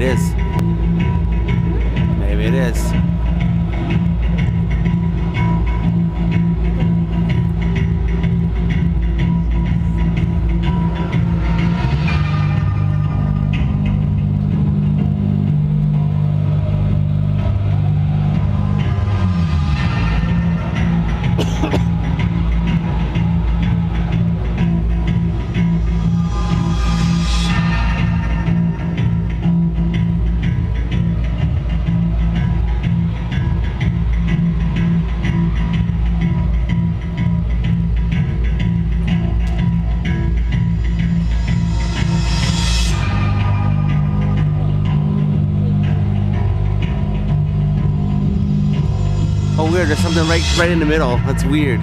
it is. Maybe it is. Weird. There's something right, right in the middle. That's weird.